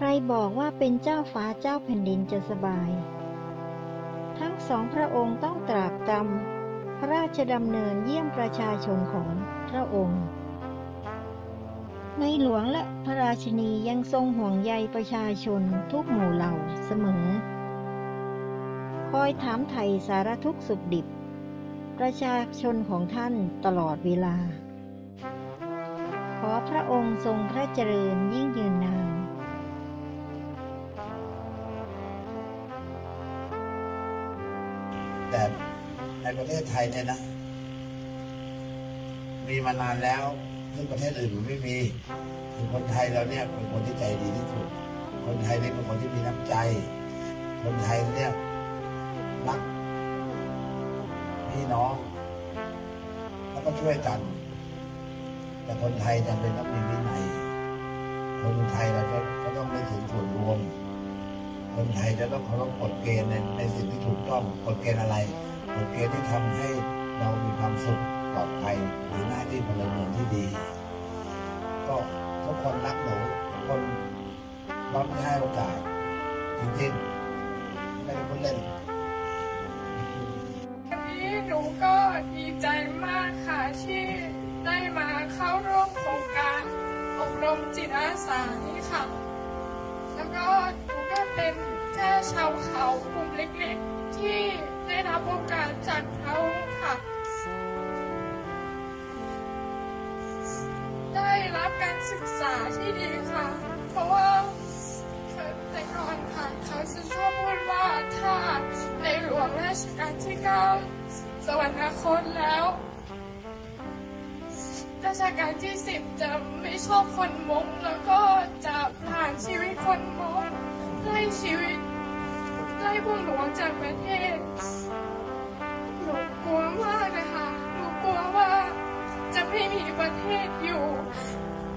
ใครบอกว่าเป็นเจ้าฟ้าเจ้าแผ่นดินจะสบาย ทั้งสองพระองค์ต้องตรากตรำพระราชดำเนินเยี่ยมประชาชนของพระองค์ ในหลวงและพระราชินียังทรงห่วงใยประชาชนทุกหมู่เหล่าเสมอ คอยถามไถ่สารทุกข์สุขดิบ ประชาชนของท่านตลอดเวลา ขอพระองค์ทรงพระเจริญยิ่งยืนนาน แต่ในประเทศไทยเนี่ยนะ มีมานานแล้วซึ่งประเทศอื่นมันไม่มีคือคนไทยเราเนี่ยเป็นคนที่ใจดีที่สุด คนไทยเนี่ยเป็นคนที่มีน้ำใจ คนไทยเนี่ยรักพี่น้อง แล้วก็ช่วยกัน แต่คนไทยจำเป็นต้องมีวินัยคนไทยเราจะก็ต้องได้ถึงส่วนรวม คนไทยจะต้องเคารพกฎเกณฑ์ในในสิ่งที่ถูกต้องกฎเกณฑ์อะไรกฎเกณฑ์ที่ทำให้เรามีความสุขปลอดภัยหรือหน้าที่พลเมืองที่ดี ก็ทุกคนรักหนูทุกคนรับให้โอกาสจริงๆไม่ได้พูดเล่นวันนี้หนูก็ดีใจมากค่ะที่ได้มาเข้าร่วมโครงการอบรมจิตอาสานี้ค่ะ แล้วก็ ก็เป็นแค่ชาวเขากลุ่มเล็กๆ ที่ได้รับโอกาสจากเขาค่ะ ได้รับการศึกษาที่ดีค่ะ เพราะว่าแต่ก่อนค่ะเขาจะชอบพูดว่าถ้าในหลวงราชการที่เก้าสวรรคตแล้วราชการที่สิบจะไม่ชอบคนมงแล้วก็จะผ่านชีวิตคนมง ไล่ชีวิตไล่พวกหนูออกจากประเทศหนูกลัวมากเลยค่ะหนูกลัวว่าจะไม่มีประเทศอยู่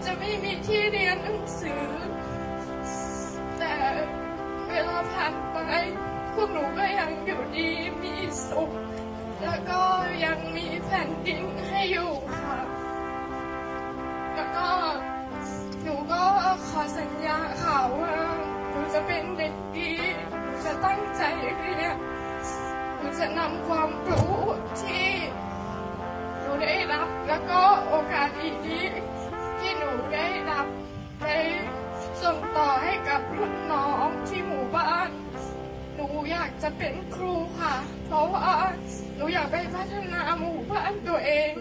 จะไม่มีที่เรียนหนังสือ แต่เวลาผ่านไปพวกหนูก็ยังอยู่ดีมีสุข แล้วก็ยังมีแผ่นดินให้อยู่ หนูจะนำความรู้ที่หนูได้รับ แล้วก็โอกาสดีๆที่หนูได้รับไปส่งต่อให้กับรุ่นน้องที่หมู่บ้าน หนูอยากจะเป็นครูค่ะ เพราะว่าหนูอยากไปพัฒนาหมู่บ้านตัวเอง